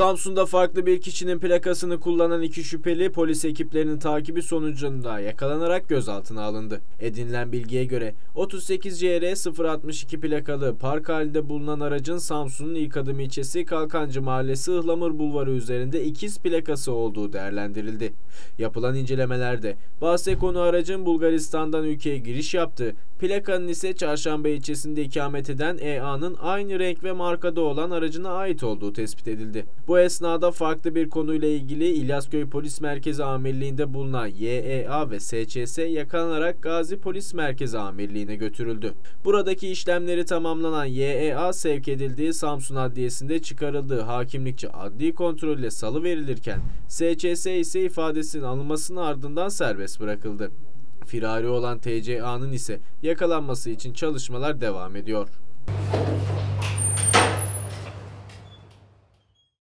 Samsun'da farklı bir kişinin plakasını kullanan iki şüpheli polis ekiplerinin takibi sonucunda yakalanarak gözaltına alındı. Edinilen bilgiye göre 38 CR 062 plakalı park halinde bulunan aracın Samsun'un ilk adım ilçesi Kalkancı Mahallesi Ihlamur Bulvarı üzerinde ikiz plakası olduğu değerlendirildi. Yapılan incelemelerde bahse konu aracın Bulgaristan'dan ülkeye giriş yaptığı, plakanın ise Çarşamba ilçesinde ikamet eden EA'nın aynı renk ve markada olan aracına ait olduğu tespit edildi. Bu esnada farklı bir konuyla ilgili İlyasköy Polis Merkezi Amirliği'nde bulunan YEA ve SÇS yakalanarak Gazi Polis Merkezi Amirliği'ne götürüldü. Buradaki işlemleri tamamlanan YEA sevk edildiği Samsun Adliyesi'nde çıkarıldığı hakimlikçi adli kontrolle salı verilirken SÇS ise ifadesinin alınmasının ardından serbest bırakıldı. Firari olan TCA'nın ise yakalanması için çalışmalar devam ediyor.